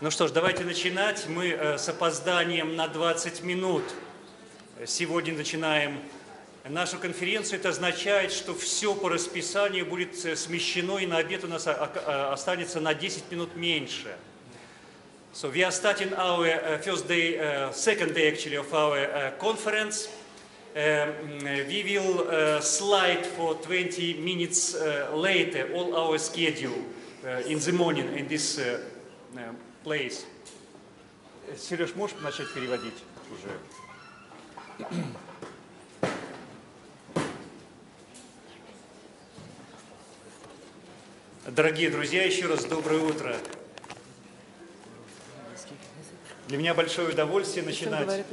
Ну что ж, давайте начинать. Мы э, с опозданием на 20 минут сегодня начинаем нашу конференцию. Это означает, что все по расписанию будет э, смещено, и на обед у нас а, а, останется на 10 минут меньше. So we are starting our uh, first day, second day actually of our conference. We will slide for 20 minutes later all our schedule in the morning in this place. Сереж, можешь начать переводить уже? Дорогие друзья, еще раз доброе утро. Для меня большое удовольствие начинать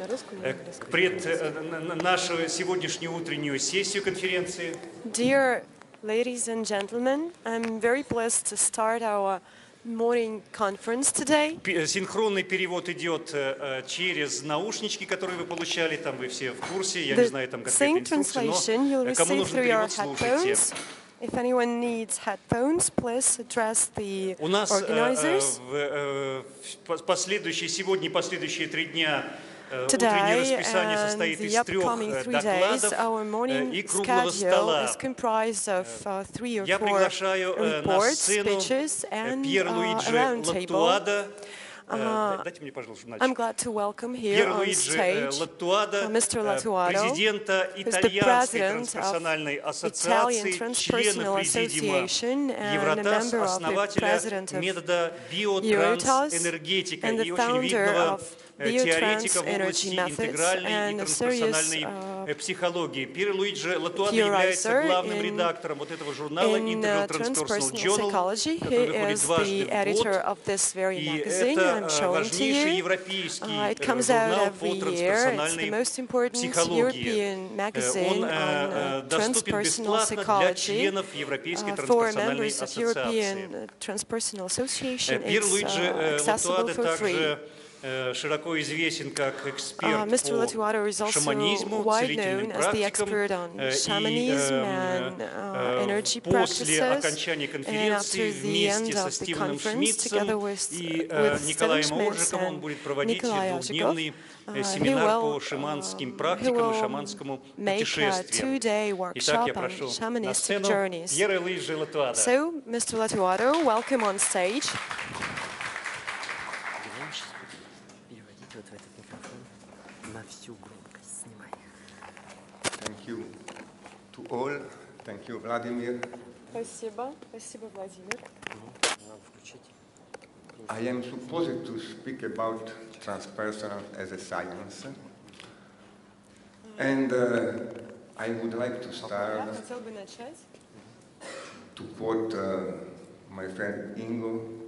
э, пред э, нашу сегодняшнюю утреннюю сессию конференции. Dear ladies and gentlemen, I'm very blessed to start our morning conference today. Пи- Синхронный перевод идет э, э, через наушнички, которые вы получали, там вы все в курсе, я не знаю там конкретной same инструкции, но э, кому нужен перевод, слушайте. headphones. If anyone needs headphones, please address the У нас э, э, в, э, в пос- последующие, сегодня последующие три дня э, Today and um, the upcoming three days, our morning schedule is comprised of uh, three or four reports, speeches, and uh, a. Uh, uh-huh. I'm glad to welcome here on stage uh, Mr. Lattuada, who's the president of the Italian Transpersonal Association and a member of the president of Eurotas and the founder of Э, теоретиков в области интегральной и трансперсональной э, психологии. Пир Луиджи Латуана является главным редактором вот этого журнала Integral Transpersonal Journal, который выходит дважды в год. И это э, важнейший европейский журнал по трансперсональной психологии. Он доступен бесплатно для членов Европейской трансперсональной ассоциации. Пир Луиджи Латуада также широко известен как эксперт по шаманизму, целительным практикам. И после окончания конференции вместе со Стивеном Шмидтом и Николаем Ожиком он будет проводить двухдневный семинар по шаманским практикам и шаманскому путешествию. Итак, я прошу на сцену Пьера Луиджи Латуада. So, Mr. Lattuada, welcome on stage. всю громкость. Снимай. Thank you to all. Thank you, Vladimir. Спасибо. Спасибо, Владимир. Ну, надо включить. I am supposed to speak about transpersonal as a science. And uh, I would like to Я start хотел бы начать to quote uh, my friend Ingo.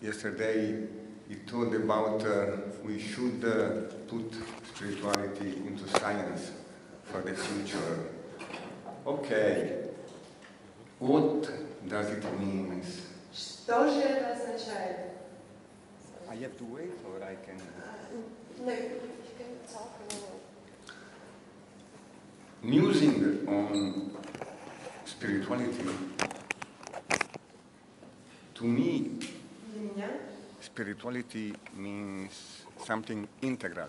Yesterday he told about uh, we should uh, put spirituality into science for the future. Okay, what does it mean? Что же это означает? I have to wait or I can... No, you can talk a little. Musing on spirituality, to me, Для меня spirituality means something integral.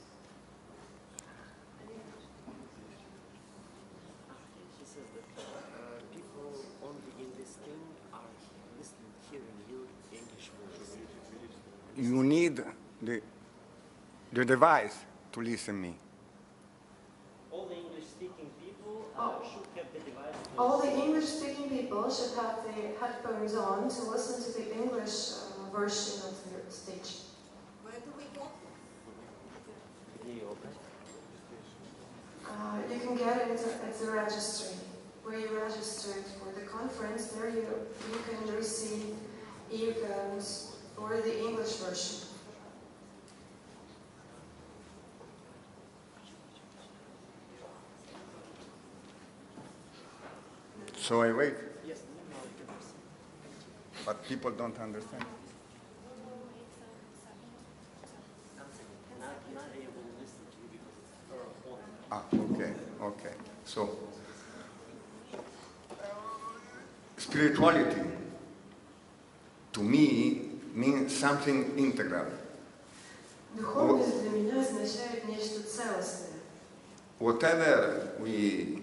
device to listen to me. All the English-speaking people uh, oh. should have the device. All the English-speaking people should have the headphones on to listen to the English uh, version of the speech. Where do we get it? Uh, you can get it at the registry. Where you registered for the conference, there you, you can receive e-guns or the English version. So I wait, Yes, no, no, you can proceed. but people don't understand. One second. Not, not able to listen to you because it's her phone. Ah, okay, okay. So, spirituality to me means something integral. Духовность для меня означает нечто целостное. Whatever we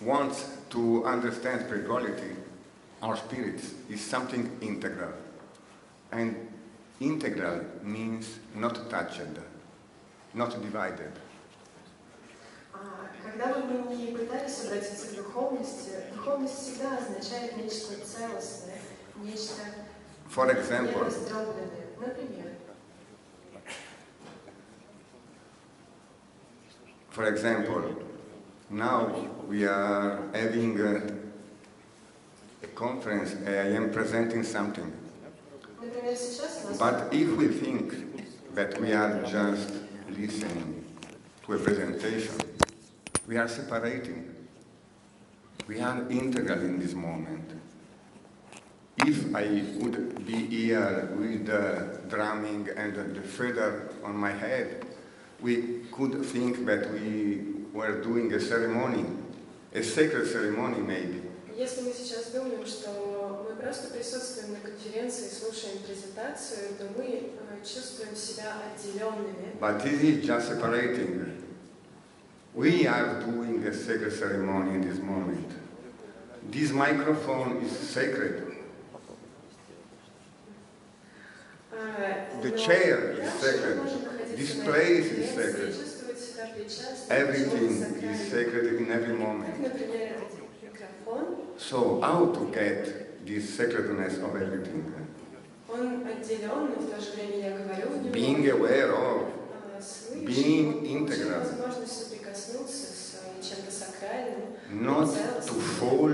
want to understand spirituality, our spirits, is something integral. And integral means not touched, not divided. А Когда бы мы ни пытались обратиться к духовности, духовность всегда означает нечто целостное, нечто For example, нераздробленное. Например, For example, now we are having a conference, I am presenting something. But if we think that we are just listening to a presentation, we are separating. We are integral in this moment. If I would be here with the drumming and the feather on my head, we could think that we were doing a ceremony, a sacred ceremony maybe. Если мы сейчас думаем, что мы просто присутствуем на конференции и слушаем презентацию, то мы э, чувствуем себя отделенными. But this is just separating. We are doing a sacred ceremony in this moment. This microphone is sacred. А, The но chair is дальше мы sacred. можем находиться This на place is конференции и sacred. Everything is sacred in every moment. So how to get this sacredness of everything? Being aware of, being integral, not to fall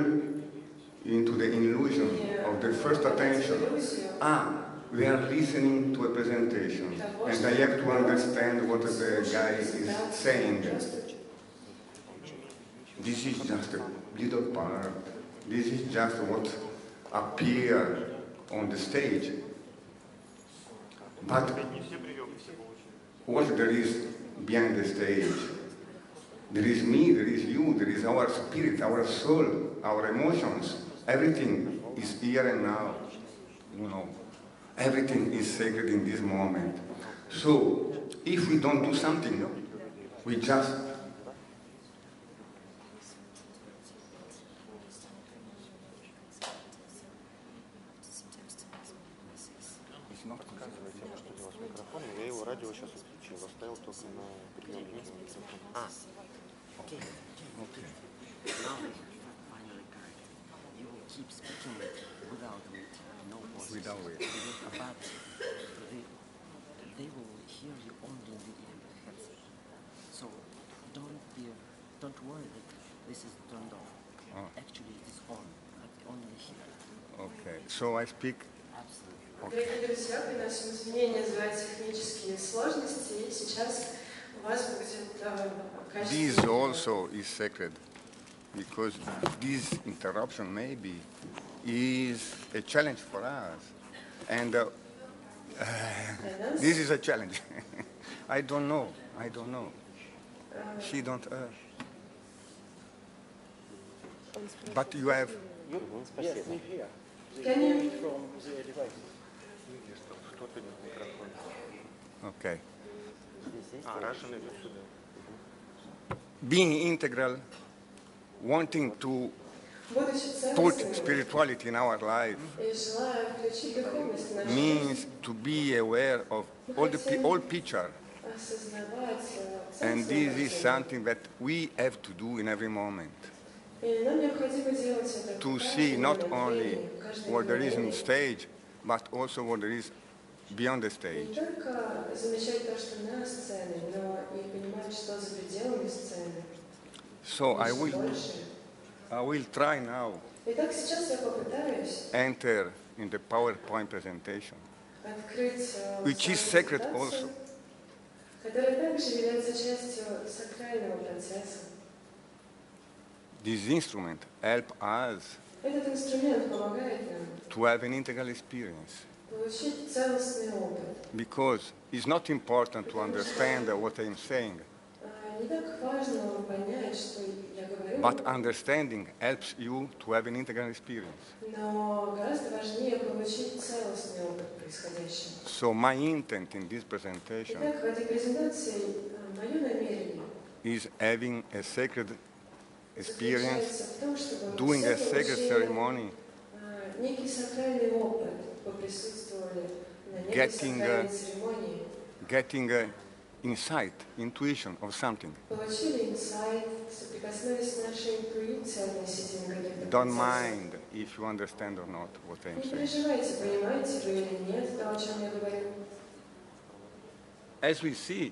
into the illusion of the first attention. Ah, we are listening to a presentation and I have to understand what the guy is saying. This is just a little part. This is just what appears on the stage. But what there is behind the stage, there is me, there is you, there is our spirit, our soul, our emotions. Everything is here and now, you know everything is sacred in this moment. So, if we don't do something, we just so I speak. This also is sacred, because this interruption maybe is a challenge for us, and uh, uh, this is a challenge. I don't know. I don't know. She don't. Uh, but you have. Mm -hmm. Yes, here. Can you? Okay. Being integral, wanting to put spirituality in our life means to be aware of all the all picture. And this is something that we have to do in every moment И нам необходимо делать это To в see каждый not момент only времени, в каждое what there is on мгновение. stage, but also what there is beyond the Не stage. только замечать то, что на сцене, но и понимать, что за пределами сцены. So I Есть will, больше. I will try now Итак, сейчас я попытаюсь enter in the PowerPoint presentation, открыть э, which is саму sacred презентацию, also. которая также является частью сакрального процесса. this instrument help us Этот инструмент помогает нам to have an integral experience получить целостный опыт. because it's not important to understand what I'm saying, А, Не так важно понять, что я говорю, but understanding helps you to have an integral experience. но гораздо важнее получить целостный опыт происходящего. So my intent in this presentation Итак, в этой презентации а, мое намерение is having a sacred experience doing a sacred ceremony, getting, uh, getting uh, insight, intuition of something. Don't mind if you understand or not what I'm saying. As we see,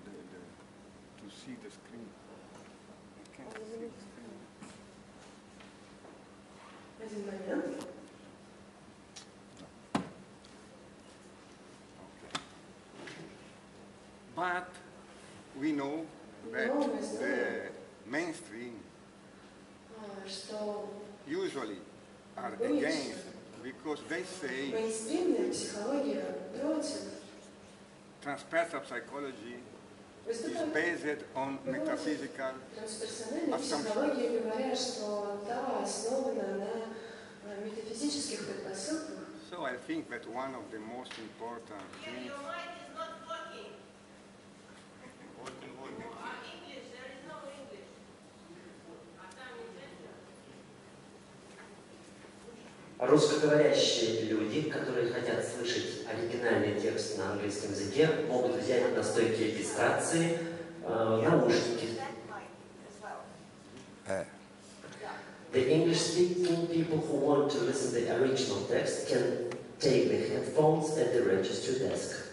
but we know that the mainstream usually are against because they say transpersonal psychology is based on metaphysical assumptions. So I think that one of the most important things Русскоговорящие люди, которые хотят слышать оригинальный текст на английском языке, могут взять на стойке регистрации э, наушники. uh, The English-speaking people who want to listen the original text can take the headphones at the register desk.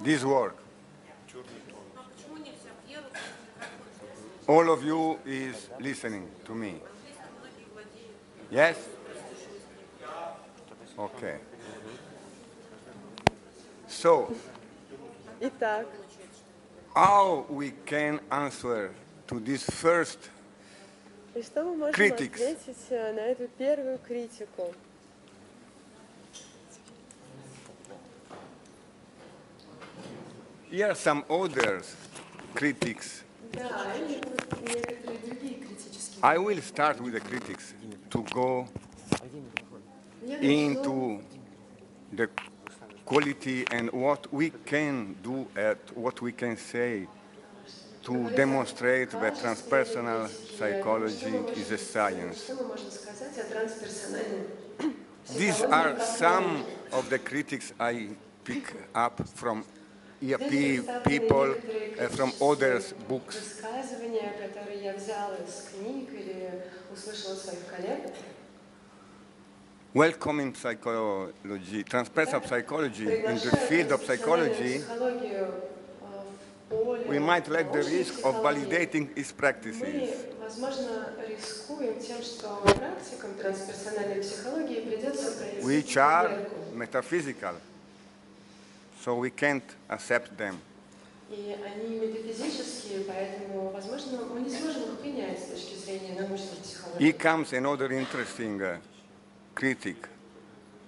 this work. All of you is listening to me. Yes? Okay. So, Итак, how we can answer to this first и что мы можем Critics. ответить э, на эту первую критику? Here are some others critics. I will start with the critics to go into the quality and what we can do at what we can say to demonstrate that transpersonal psychology is a science. These are some of the critics I pick up from People uh, from other books. Welcoming psychology, transpersonal psychology in the field of psychology, we might let the risk of validating its practices. Which are metaphysical So we can't accept them. И они метафизические, поэтому, возможно, мы не сможем их принять с точки зрения научной психологии. Here comes another interesting uh, critic.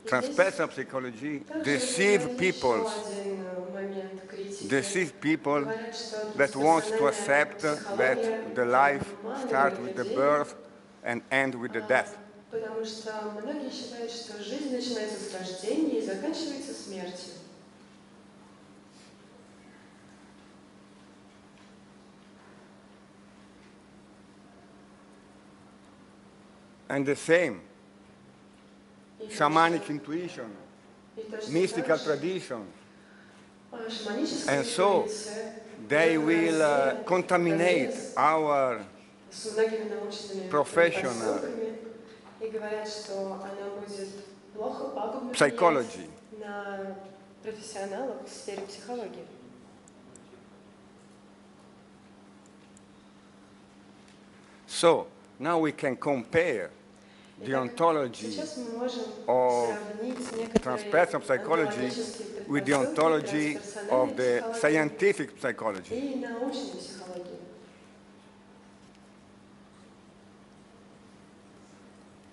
Transpersonal psychology Также deceive есть people, еще один э, момент критики. deceive people Говорят, что that want to трансперсональная accept психология that the life обманывает starts with the людей, birth and end with the death. Потому что многие считают, что жизнь начинается с рождения и заканчивается смертью. and the same. Shamanic intuition, mystical tradition. And so they will uh, contaminate our professional psychology. So, now we can compare the ontology of transpersonal psychology with the ontology of the scientific psychology.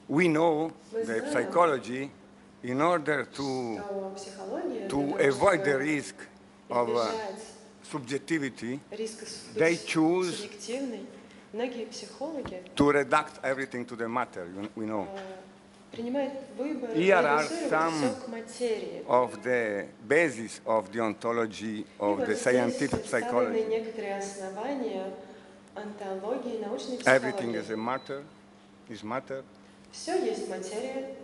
We know that psychology in order to, to avoid the risk of uh, subjectivity, they choose многие психологи to reduct everything to the matter, you- we know. э, принимают выбор Here are редуцировать some все к материи. Of the basis of the ontology И of вот the здесь scientific представлены psychology. некоторые основания антологии научной Everything is психологии. a matter, is matter. Все есть материя,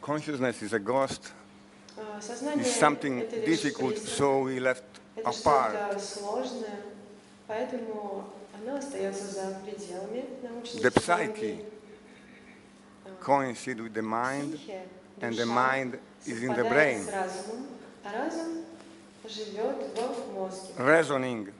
Consciousness is a ghost, э, сознание is something это лишь difficult, призрак, so we left это apart. что-то сложное, поэтому оно остается за пределами научной The психологии. psyche coincide with the mind, Психия, and the душа mind is in the совпадает brain. с разумом, а разум живет в мозге. Reasoning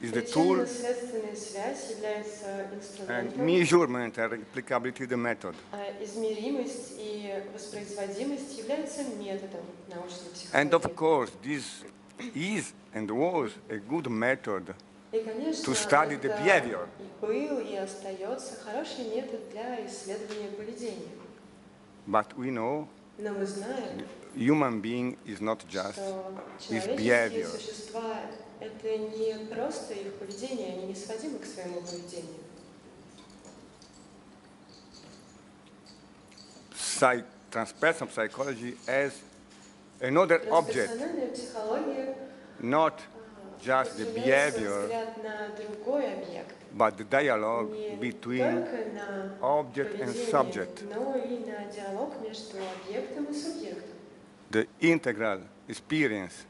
is the tool, Причинно-следственная связь является and инструментом, measurement and replicability the method. а измеримость и воспроизводимость являются методом научной And of психологии. course, this is and was a good method И, конечно, to study the это behavior. и был, и остается хороший метод для исследования поведения. But we know Но мы знаем, human being is not just что his человеческие behavior. существа — это не просто их поведение, они не сводимы к своему поведению. Psych, transpersonal psychology as another object, Трансперсональная психология not а, just the behavior, but the dialogue between object and subject. The integral experience.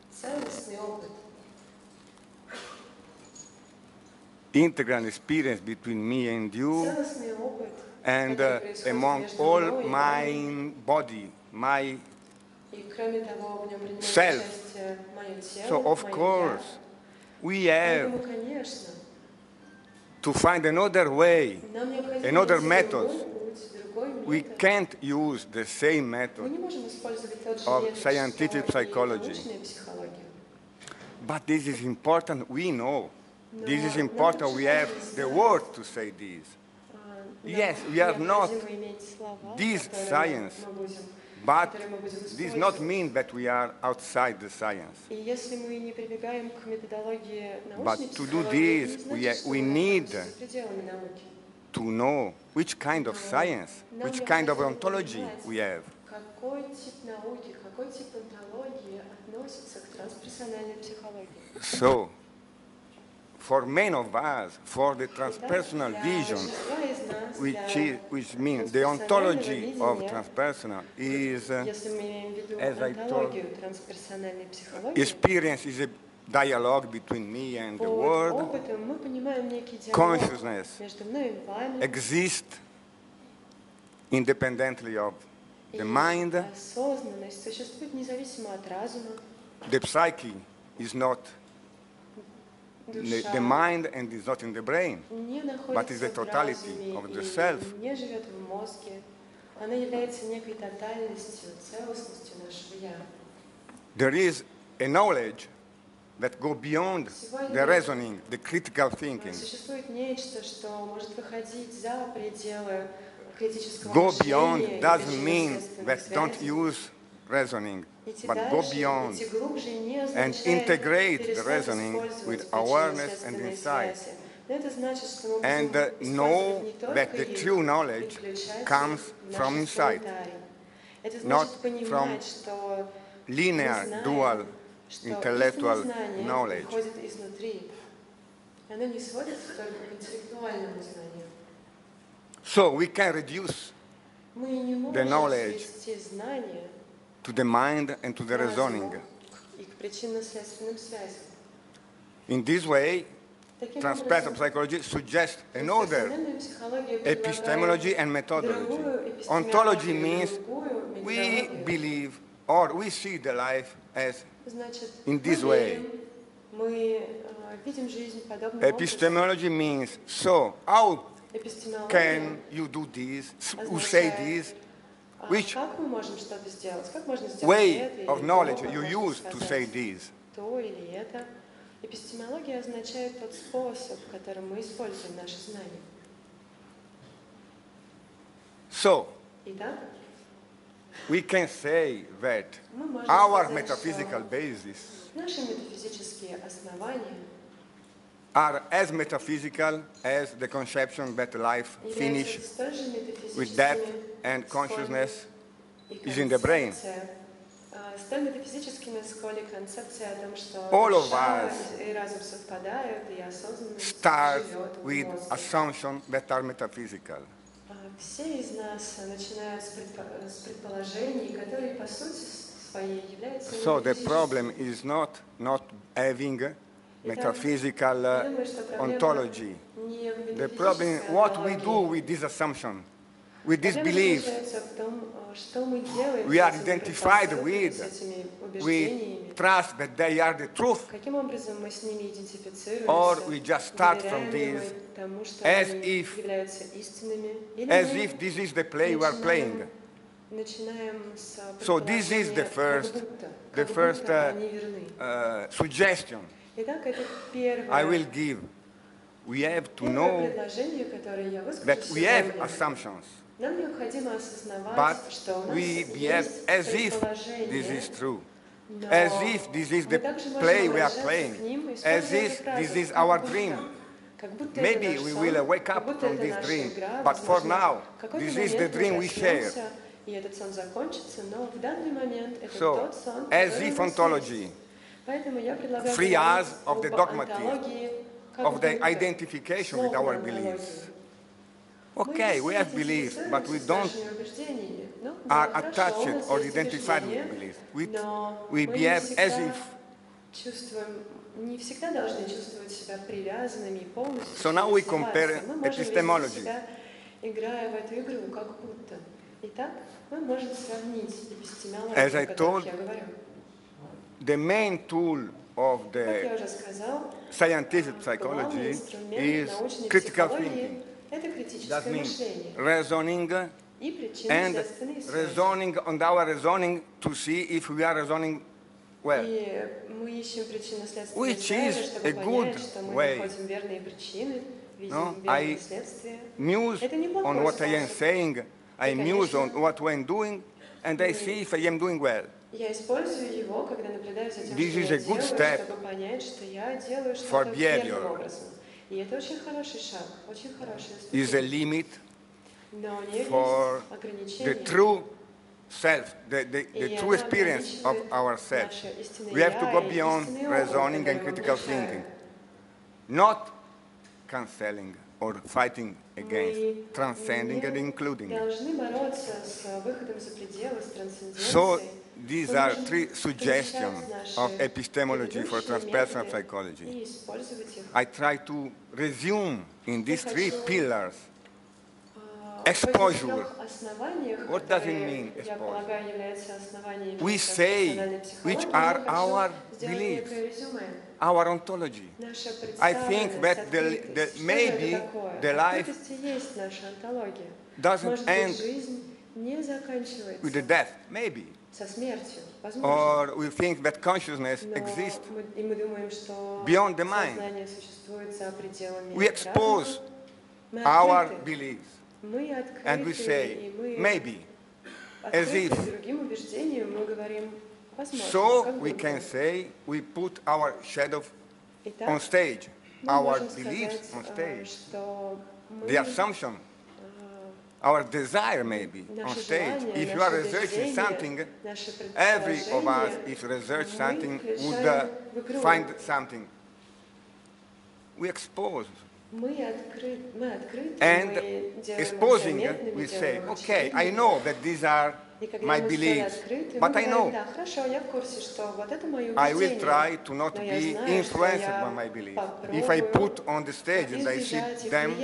Integral experience between me and you and uh, among all my body, my self. So of course, we have to find another way, another method. We can't use the same method of scientific psychology. But this is important, we know. This is important, we have the word to say this. Yes, we are not this science but this does not mean that we are outside the science. But to do this, we, we need to know which kind of science, which kind of ontology we have. So, for many of us, for the transpersonal vision, which, is, which means the ontology of transpersonal is, uh, as I told, experience is a dialogue between me and the world, consciousness exists independently of the mind, the psyche is not the, the mind and is not in the brain, but is the totality of the self. There is a knowledge that go beyond the reasoning, the critical thinking. Go beyond doesn't mean that don't use reasoning, but go beyond and integrate the reasoning with awareness and insight. and uh, know that the true knowledge comes from inside, not from linear, dual, intellectual knowledge. So we can reduce the knowledge to the mind and to the reasoning. In this way, transpersonal psychology suggests another epistemology and methodology. Ontology means we believe or we see the life as in this way. Epistemology means so how can you do this, who say this, А which way of knowledge you use to say this? Эпистемология означает тот способ, которым мы используем наши знания. So, Итак, we can say that our metaphysical basis наши метафизические основания are as metaphysical as the conception that life являются finish столь же with death метафизическими, and consciousness и is in the brain. концепция, а, столь метафизическими, сколь и концепция о том, что All of душа us и разум совпадают, и осознанность start живет в with мозге. assumptions that are metaphysical. А, Все из нас начинают с, предпо- с предположений, которые по сути своей являются So the метафизическими. problem is not not having metaphysical uh, ontology. The problem, what we do with this assumption, with this belief, we are identified with, we trust that they are the truth, or we just start from this as if, as if this is the play we are playing. So this is the first, the first uh, uh, suggestion. Итак, это первое, I will give. We have to первое know предложение, которое я выскажу that we have сегодня. assumptions, Нам необходимо осознавать, but что у нас we behave есть as if предположение, this is true. но As if this is мы the также можем play we are обращаться playing. к ним, As используя if фразу, this is как our будто- dream. как будто Maybe это наш we сон, will wake как up будто from это this наша dream, игра, but for возможно, now, в какой-то this is the момент мы dream we share. проснемся, И этот сон закончится, но в данный момент это So, тот сон, as который if мы ontology слышим. Поэтому я предлагаю free говорить us of the об dogmatism, онтологии как of the будто identification with our словной beliefs. онтологии. Okay, we Мы have все beliefs, but we идентифицируемся с don't нашими убеждениями. Ну, are да, хорошо, у attached нас or есть identified убеждения, with beliefs. We, но we мы не behave as всегда if. чувствуем, не всегда должны чувствовать себя привязанными и полностью. So now we согласия. compare Мы можем вести epistemology. себя, играя в эту игру, как будто. Итак, мы можем сравнить эпистемологию, As I о которых told я говорю. the main tool of the scientific psychology is critical thinking. That means reasoning and reasoning on our reasoning to see if we are reasoning well, which is a good way. No, I muse on what I am saying, I muse on what I am doing, and I see if I am doing well. Я использую его, когда наблюдаю за тем, This что is я a good делаю, step чтобы понять, что я делаю for что-то behavior. верным образом. И это очень хороший шаг, очень хорошая Is a ступень. limit Но у нее for есть ограничения. the true self, the, the, И the она true experience of ограничивает ourselves. наше истинное We have to я go и beyond истинный опыт, reasoning который and мы critical получаем. thinking, not canceling or fighting against, Мы transcending не and including. должны бороться с выходом за пределы, с трансценденцией. So these are three suggestions of epistemology for transpersonal psychology. I try to resume in these three pillars exposure. What does it mean, exposure? We say which are our beliefs, our ontology. I think that the, the, maybe the life doesn't end with the death, maybe. со смертью, возможно. Or we think that consciousness Но exists. мы, и мы думаем, что beyond the mind. сознание существует за пределами We expose разума. Мы our открыты. beliefs Мы открыты, and we и say, мы maybe. as открыты if. другим убеждениям, мы говорим, возможно, So как we будто. can say we put our shadow Итак, on stage, мы our можем beliefs сказать, on э, stage, что мы, the assumption, э, our desire maybe on stage. If you are researching something, every of us, if research something, would uh, find something. We expose. And exposing, uh, we say, okay, I know that these are my beliefs, but I know. I will try to not be influenced by my beliefs. If I put on the stage and I see them,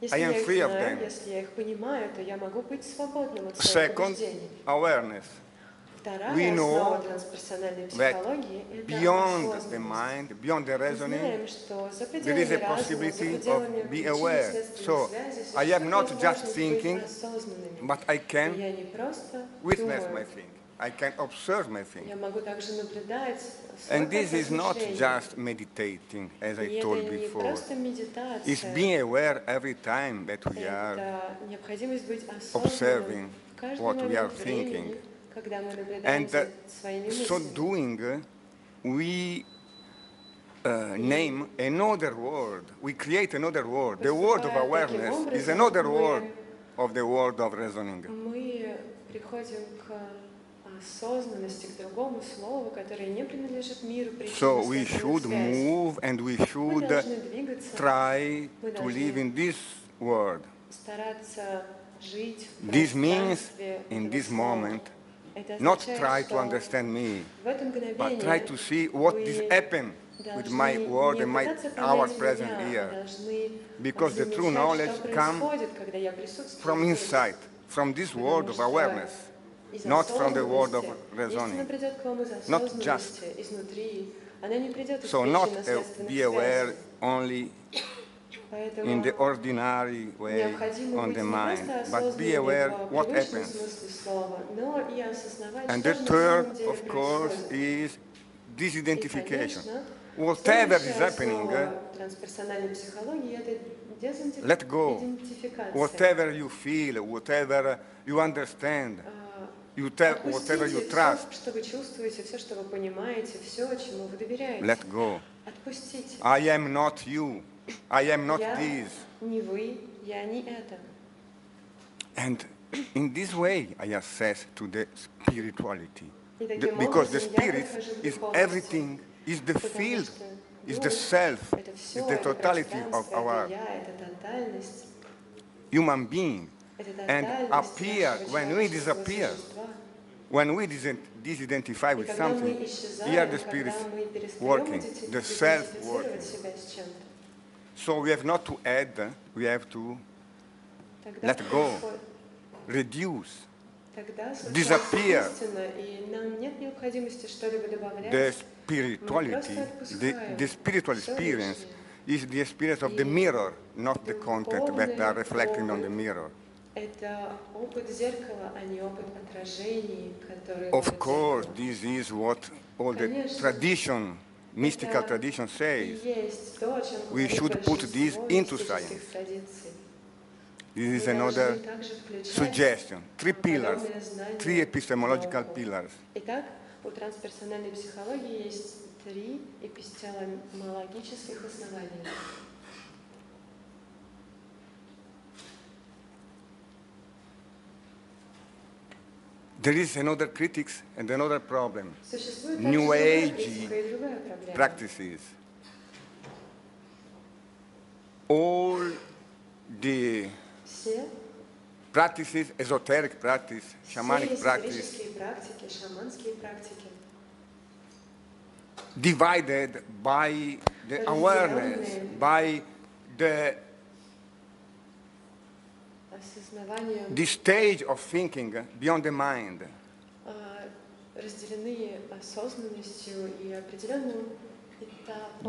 Если I am я их free of знаю, them. если я их понимаю, то я могу быть свободным от своих second, убеждений. awareness. Вторая we основа know трансперсональной that психологии – это beyond the осознанность. mind, beyond the Мы reasoning, знаем, что за there пределами is a разума, за possibility пределами of be причинно-следственных aware. So связей I am существует not just возможность быть thinking, осознанными. but I И can я не просто witness my думаю, thing. I can observe my thing, And this is not just meditating, as I told before. It's being aware every time that we are observing what we are thinking. And uh, so doing, uh, we uh, name another world. We create another world. The world of awareness is another world of the world of reasoning. So we should move and we should try to live in this world. This means in this moment not try to understand me, but try to see what is happening with my world and my our present here. Because the true knowledge comes from inside, from this world of awareness not from the world of reasoning, not just. So not be aware only in the ordinary way on the mind, but be aware what happens. And the third, of course, is disidentification. Whatever is happening, uh, let go. Whatever you feel, whatever you understand, you tell, whatever you Отпустите trust, все, что вы чувствуете, все, что вы понимаете, все, чему вы доверяете. let go. Отпустите. I am not you. I am not я this. не вы, я не это. And in this way, I access to the spirituality. И The- таким because the образом я spirit прихожу к is духовности. everything, is the Потому field, что is the дух self, — это is все, the это totality of пространство, our это я, это тотальность, human being. and appear when we disappear, when we disidentify with something, here the spirit is working, the self working. So we have not to add, we have to let go, reduce, disappear. The spirituality, the, the spiritual experience is the experience of the mirror, not the content that are reflecting on the mirror. Это опыт зеркала, а не опыт отражений, которые Of находятся course, в this is what all the Конечно. tradition, mystical Это tradition И says. есть то, о чем We говорит should put большинство this into мистических science. традиций. This is Мы another должны также включать suggestion. Three pillars, подобные знания three в epistemological науку. pillars. Итак, у трансперсональной психологии есть три эпистемологических основания. There is another critics and another problem. New age practices. All the practices, esoteric practice, shamanic practice, divided by the awareness, by the this stage of thinking beyond the mind.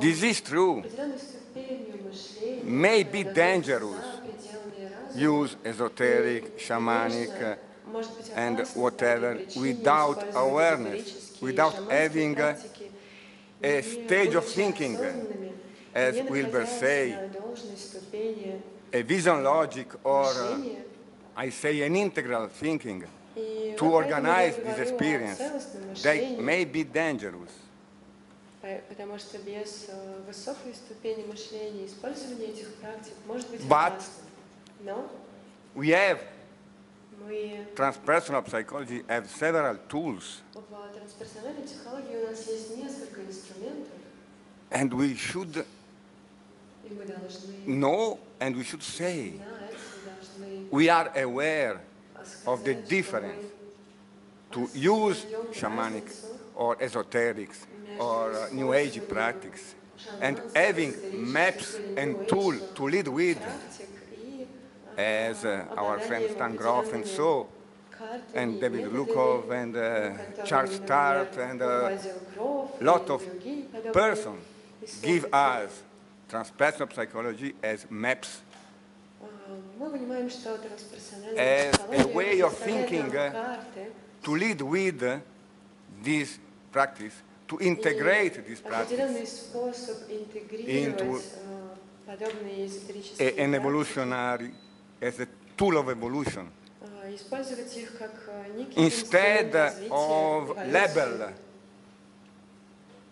This is true. May be dangerous. Use esoteric, shamanic, and whatever without awareness, without having a stage of thinking, as Wilber says a vision logic or uh, I say an integral thinking to organize this experience. they may be dangerous. But we have transpersonal psychology have several tools. And we should know and we should say we are aware of the difference to use shamanic or esoterics or uh, new age practices and having maps and tools to lead with as uh, our friends Stan Grof and so and David Lukoff and uh, Charles Tart and a lot of persons give us transpersonal psychology as maps. As a way of thinking uh, to lead with uh, this practice, to integrate this practice into a, an evolutionary, as a tool of evolution, instead of label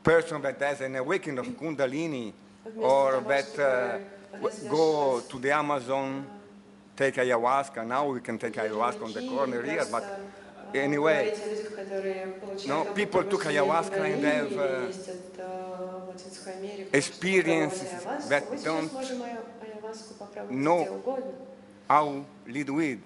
person that has an awakening of Kundalini or better uh, go to the Amazon, take ayahuasca. Now we can take ayahuasca on the corner here, but anyway, no, people took ayahuasca and have uh, experiences that don't know how lead with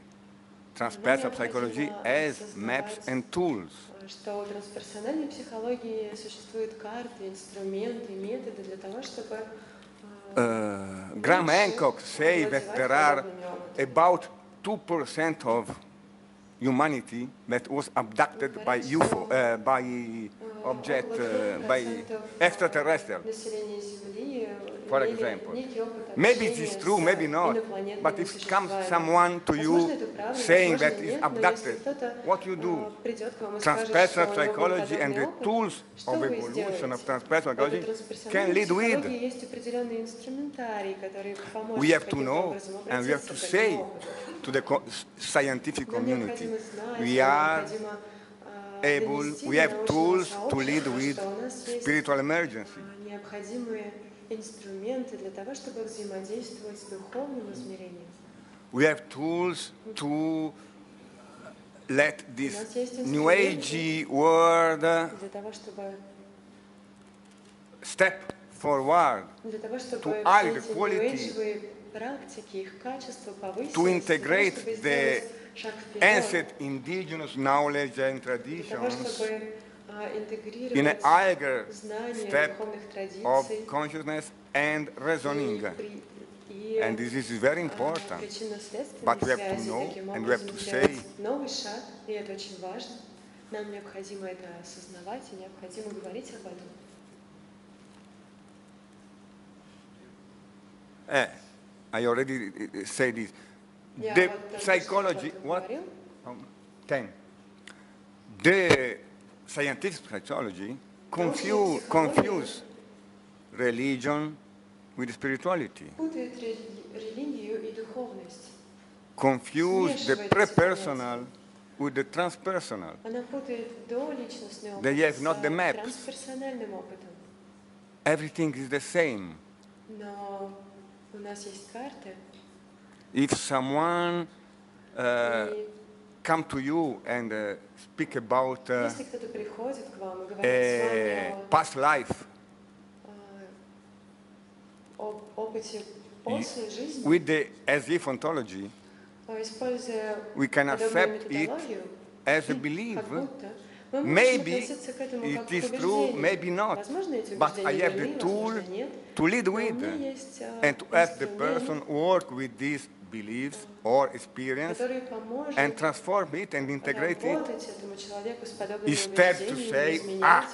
transpersonal psychology as maps and tools. э, что у трансперсональной психологии существуют карты, инструменты, методы для того, чтобы э, Uh, Graham Hancock say that there are about 2% of humanity that was abducted by UFO, uh, by object, uh, by extraterrestrial. for example. Maybe it is true, maybe not, but if comes someone to you saying that is abducted, what you do? Transpersonal psychology and the tools of evolution of transpersonal psychology can lead with. We have to know and we have to say to the scientific community, we are able, we have tools to lead with spiritual emergency. инструменты для того, чтобы взаимодействовать с духовным измерением. We have tools to let this new agey world step forward to higher quality, to integrate the ancient indigenous knowledge and traditions in an интегрировать higher знания step духовных of традиций consciousness and reasoning. и при- и, And this is very а, important. причинно-следственной But we have to связи, know таким and we have образом to сделать say. новый шаг, и это очень важно. Нам необходимо это осознавать и необходимо говорить об этом. Eh, I already uh, said this. Я The вот только что psychology, об этом what? говорил. Um, Ten. The scientific psychology confuse, confuse religion with spirituality. Confuse the pre-personal with the transpersonal. They have not the map. Everything is the same. If someone uh, come to you and uh, speak about uh, uh, past life, with the as if ontology, we can accept it as a belief. Maybe it is true, maybe not, but I have the tool to lead with and to ask the person work with this beliefs or experience and transform it and integrate it instead to say, ah,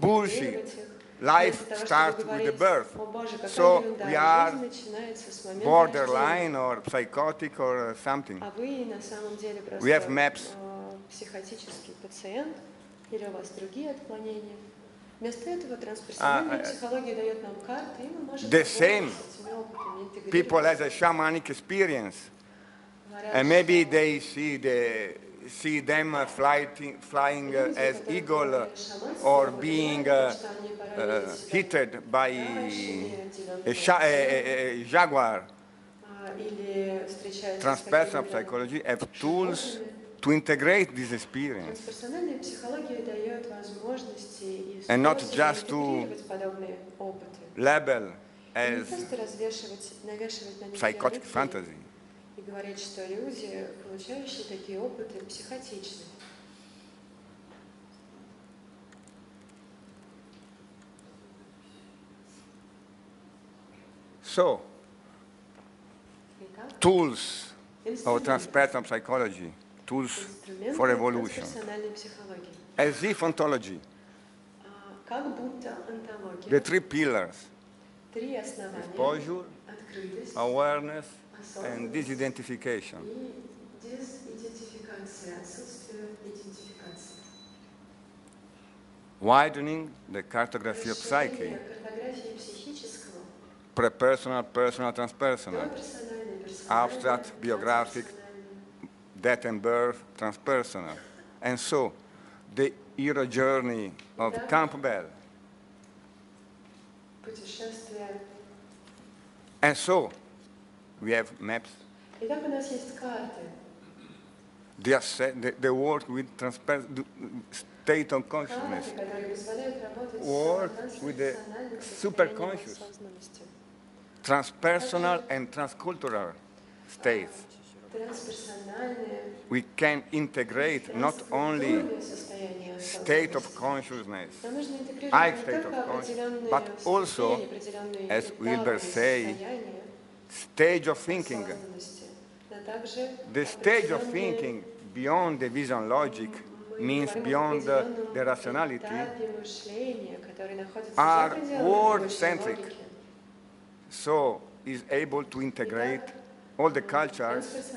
bullshit, life starts with the birth. So we are borderline or psychotic or something. We have maps. э, психотический пациент или у вас другие отклонения. Вместо этого трансперсональная А, э, психология дает нам карты, и мы можем the работать same с этими опытами, интегрировать. People has a shamanic experience. Говорят, And maybe что they see the see them uh, flying, flying uh, люди, as которые eagle uh, понимают шаманство, or понимают, being uh, что они пора uh, видеть себя hit by Женщине, a, sha- a, a- a jaguar. а, или встречаются с Transpersonal какими-то psychology have tools животными. to integrate this experience and not just to label as psychotic fantasy. So, tools of transpersonal psychology tools for evolution. As if ontology. The three pillars. Exposure, awareness, and disidentification. Widening the cartography of psyche. Prepersonal, personal, transpersonal. Abstract, biographic, death and birth, transpersonal. And so the hero journey of Campbell. And so we have maps. They are the they, work with transparent state of consciousness, work with the superconscious, transpersonal and transcultural states we can integrate not only state of consciousness, high state of consciousness, but also, as Wilber say, stage of thinking. The stage of thinking beyond the vision logic means beyond the, the rationality are world-centric, so is able to integrate all the cultures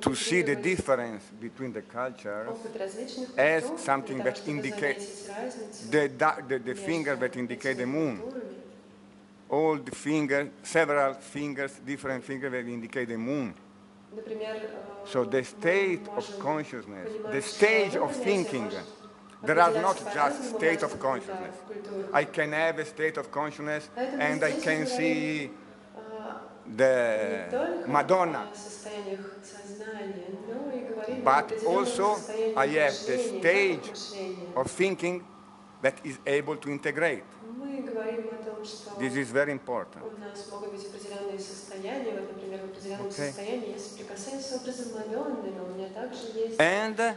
to see the difference between the cultures as something that indicates the, the, the finger that indicates the moon. All the fingers, several fingers, different fingers that indicate the moon. So the state of consciousness, the stage of thinking, there are not just state of consciousness. I can have a state of consciousness and I can see the Madonna. But also, I have the stage of thinking that is able to integrate. This is very important. Okay. And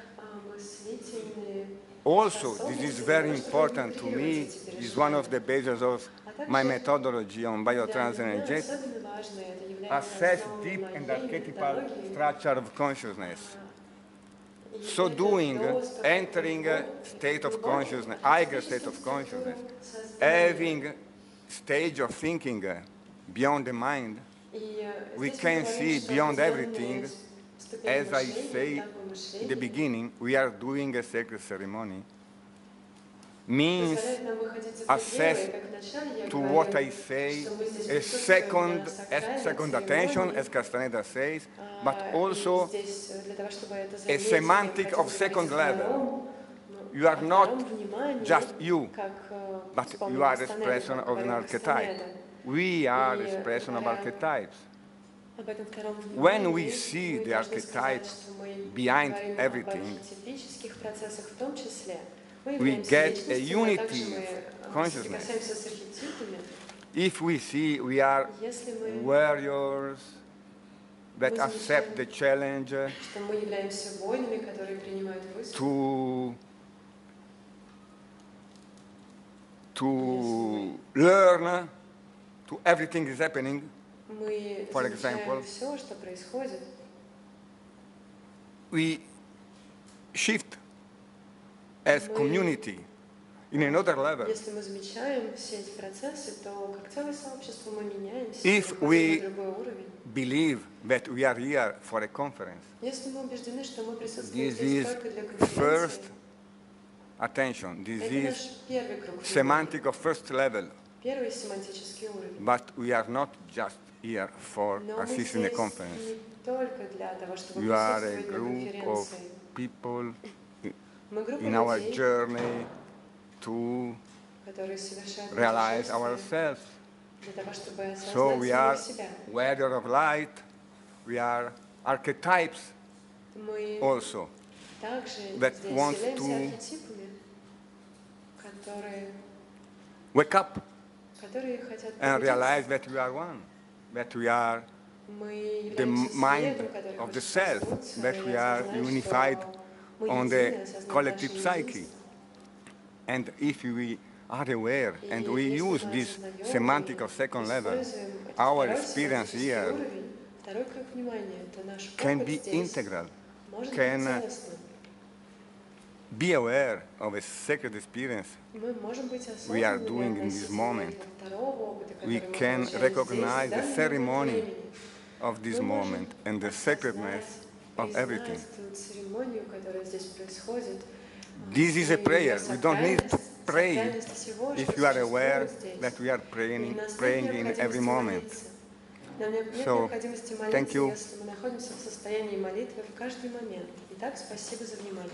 also, this is very important to me, is one of the bases of my methodology on biotrans assess deep and archetypal structure of consciousness. So doing, entering a state of consciousness, higher state of consciousness, having stage of thinking beyond the mind, we can see beyond everything, as I say in the beginning, we are doing a sacred ceremony means access to what I say, a second, a second attention, as Castaneda says, but also a semantic of second level. You are not just you, but you are expression of an archetype. We are expression of archetypes. When we see the archetype behind everything, we get a unity of consciousness. If we see we are warriors that accept the challenge to to learn to everything is happening, for example, we shift as community in another level. If we believe that we are here for a conference, this is first attention, this is semantic of first level. But we are not just here for assisting a conference. You are a group of people in our journey to realize ourselves. So we are weather of light, we are archetypes also that want to wake up and realize that we are one, that we are the mind of the self, that we are unified on the collective psyche. And if we are aware and we use this semantical second level, our experience here can be integral, can uh, be aware of a sacred experience we are doing in this moment. We can recognize the ceremony of this moment and the sacredness of признать everything. ту церемонию, которая здесь происходит. This is a и prayer. её We don't need to сакральность, pray сакральность всего, if что you are aware существует здесь. that we are И praying, у нас нет praying in необходимости every moment. молиться. Нам нет нет So, необходимости thank молиться, you. если мы находимся в состоянии молитвы в каждый момент. Итак, спасибо за внимание.